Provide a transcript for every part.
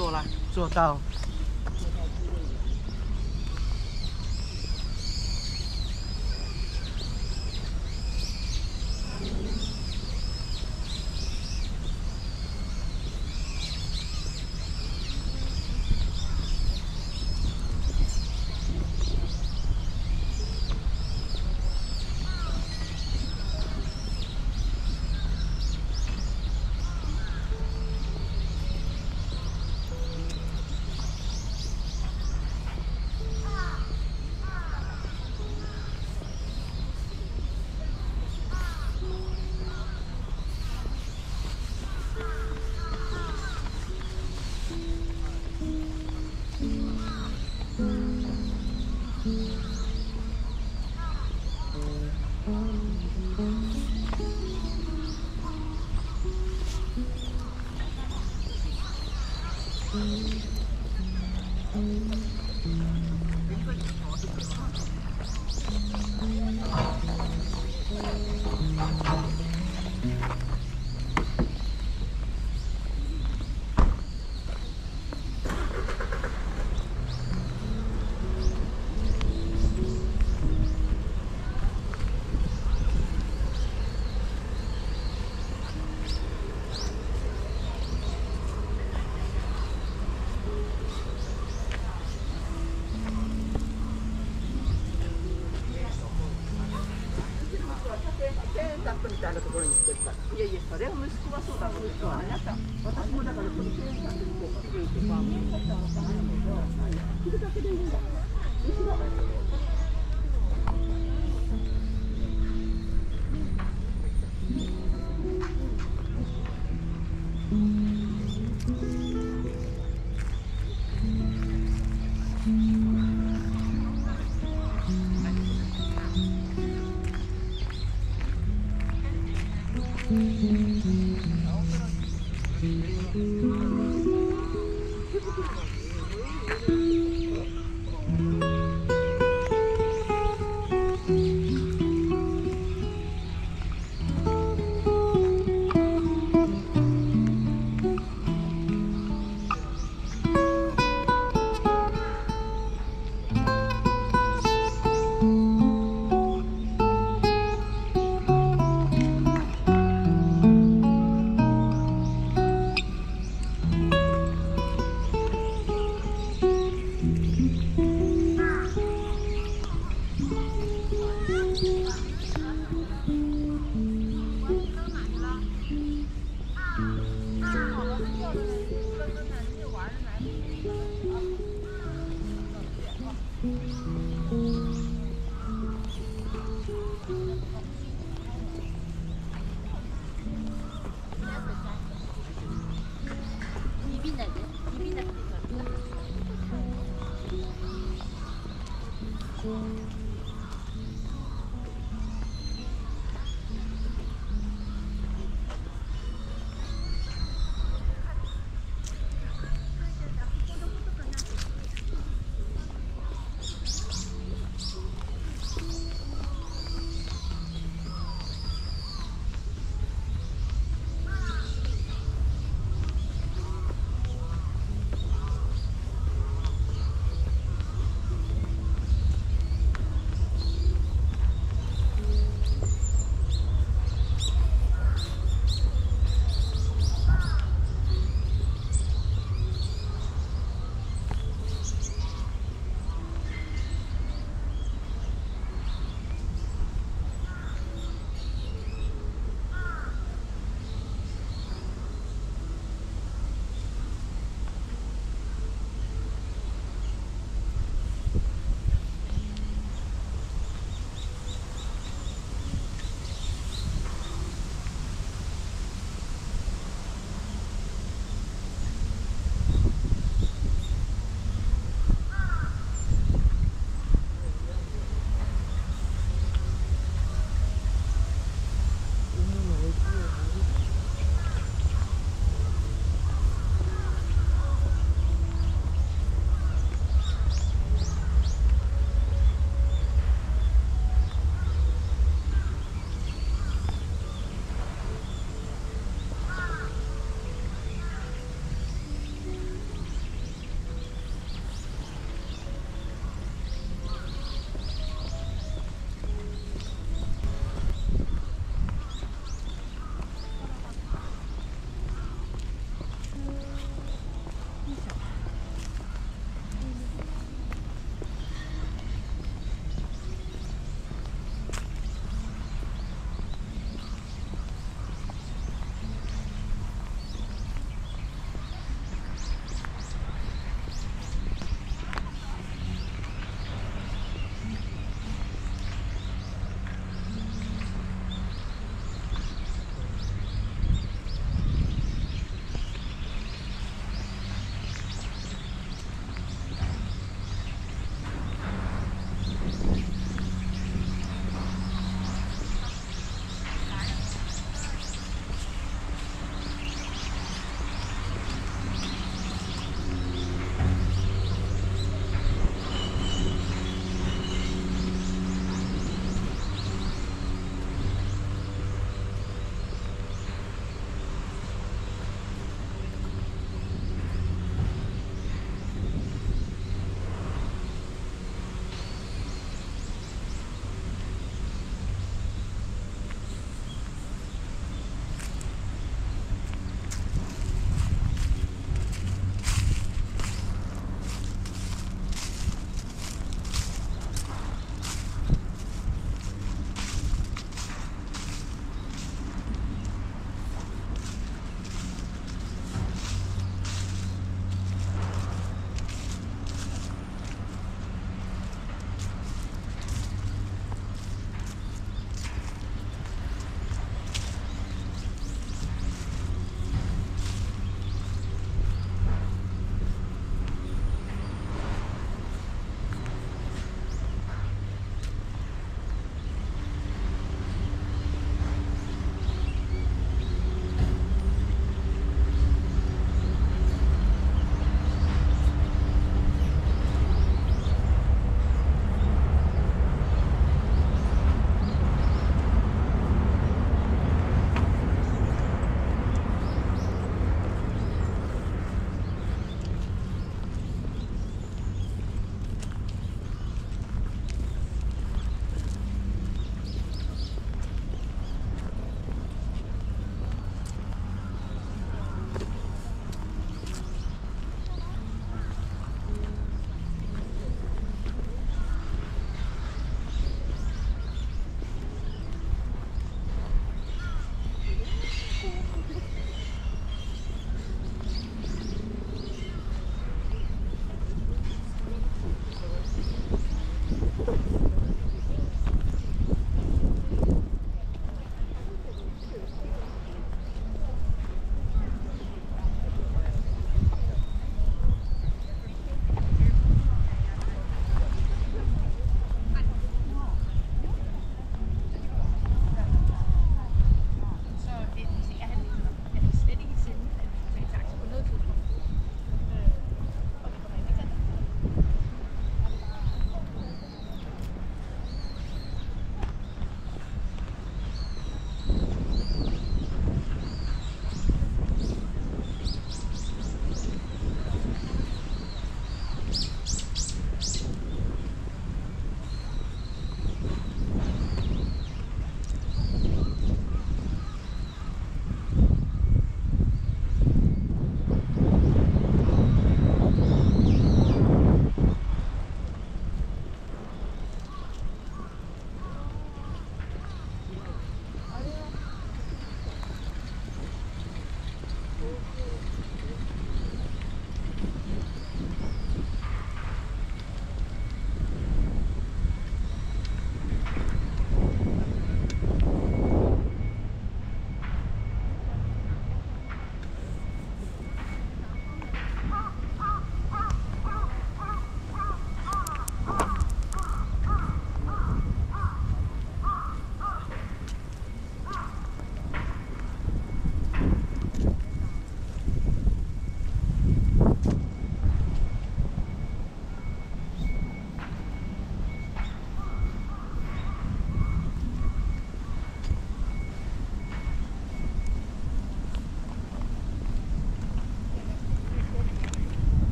做，做到。るだけでいいんだ。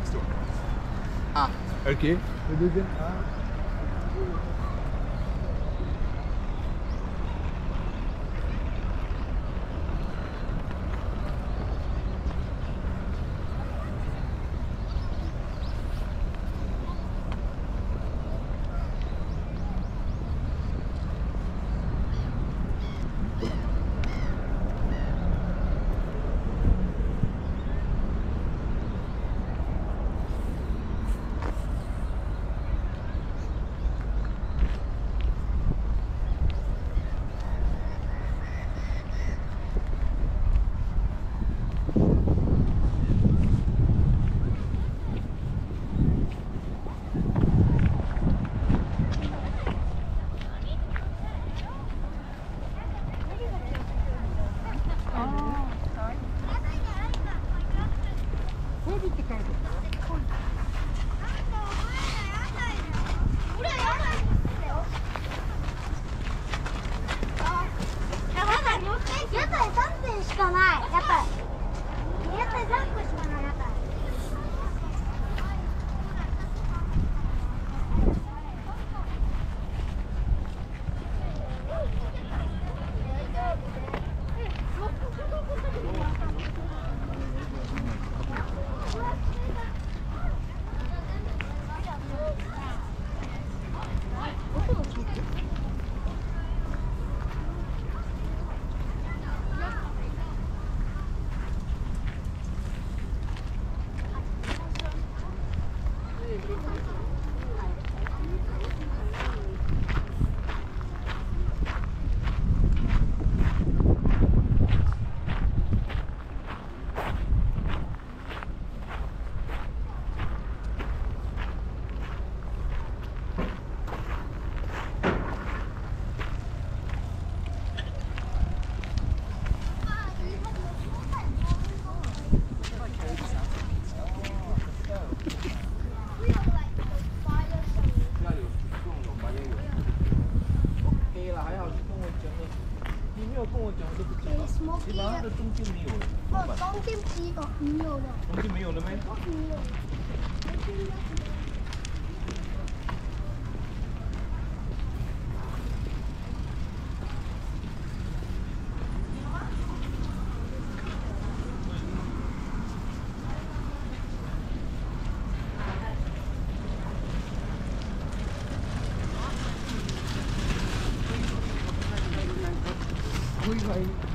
next door. Ah. Okay. こ